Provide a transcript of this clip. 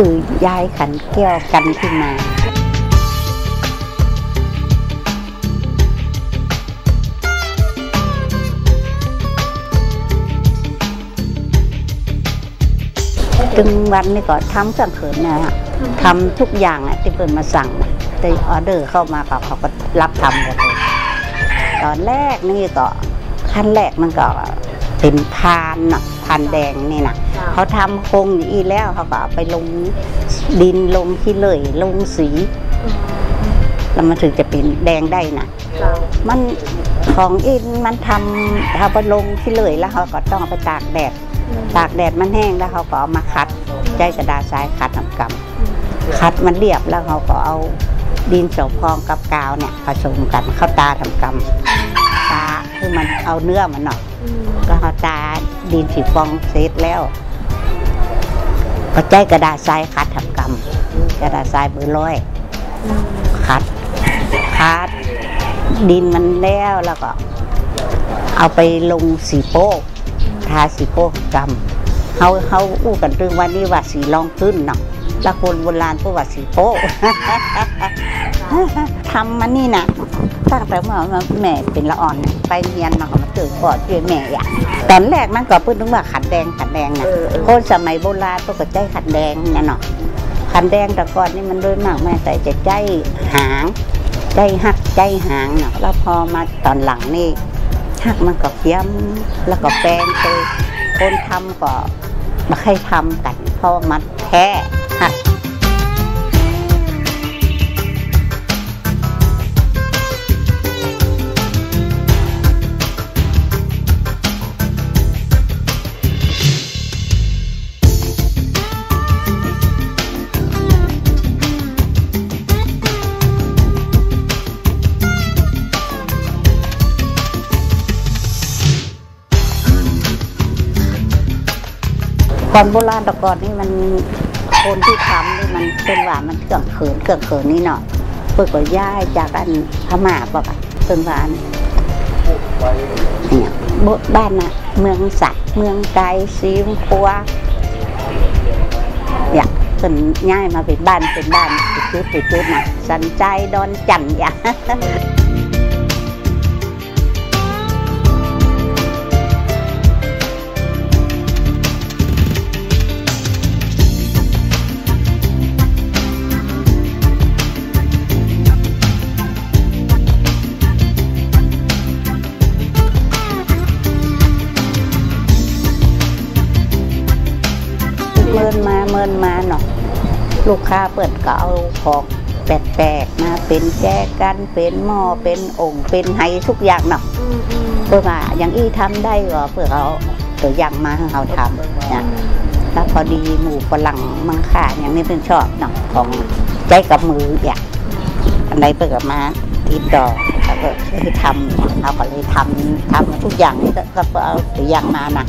ชื่อยายขันแก้วกันที่มาจึงวันนี้ก็ทำเครื่องเขินนะฮะทำทุกอย่างอะที่เปิดมาสั่งนะแต่ออเดอร์เข้ามาก็เขาก็รับทำหมดเลยตอนแรกนี่ก็ขั้นแรกมันก็เป็นพานเนาะพานแดงนี่นะ เขาทำโครงอย่างนี้แล้วเขาก็เอาไปลงดินลงขี้เลยลงสีแล้วมันถึงจะเป็นแดงได้นะมันของอินมันทำเอาไปลงที่เลยแล้วเขาก็ต้องเอาไปตากแดด ตากแดดมันแห้งแล้วเขาก็เอามาคัดใจกระดาษทรายคัดทำกำคัดมันเรียบแล้วเขาก็เอาดินสอพองกับกาวเนี่ยผสมกันเข้าตาทำกำตาคือมันเอาเนื้อมันเนาะก็เขาตาดินสีฟองเสร็จแล้ว ก็ใจกระดาษทรายคัดทำกำกระดาษทรายเบอร์ร้อยคัดคัดดินมันแล้วแล้วก็ เอาไปลงสีโป๊กทาสีโป้กรรมเขาเขาอู้กันเรื่องว่านี่ว่าสีรองพื้นเนาะ ล้วคนโบราณพูดว่าสีโป้ทำมันนี่นะตั้งแต่เมื่อแม่เป็นละอ่อนน่ะไปเรียนมาก็มาเจอก่อนช่วยแม่อย่างตอนแรกมันก็พูดถึงว่าขันแดงขันแดงนะคนสมัยโบราณพวกก็ใจขันแดงเนี่ยเนาะขันแดงแต่ก่อนนี่มันโดยมากแม่ใส่จะใจหางใจหักใจหางเนาะแล้วพอมาตอนหลังนี่หักมันก็เคี้ยมแล้วก็แปลงไปคนทำก็ไม่เคยทำกันเพราะว่ามันแพ้ หักก่อนโบราณแต่ก่อนนี่มัน คนที่ทำนี่มันเป็นว่ามันเครื่องเขินเครื่องเขินนี่เนาะเปิดก็ย้ายจากอันพม่าบอกอะเป็นว่านเนี่ยบ้านน่ะเมืองสัตว์เมืองไกลซีมพัวอยากเป็นย้ายมาเป็นบ้านเป็นบ้านติดจุดติดจุดนะสันใจดอนจันอย่าง เมินมาเนาะลูกค้าเปิดก็เอาของแปลกๆมาเป็นแจกันเป็นหม้อเป็นองค์เป็นไฮทุกอย่างเนาะเพื่อว่าอย่างอี้ทำได้ก็เพื่อเขาตัวอย่างมาให้เขาทำนะแล้วพอดีหมู่ฝรั่งมังค่าอย่างนี้เป็นชอบเนาะของใจกับมืออย่างอันใดเปิดกับมาติดดอกเขาก็เลยทำเขาก็เลยทำทำทุกอย่างนี่ก็ก็เอาตัวอย่างมานะ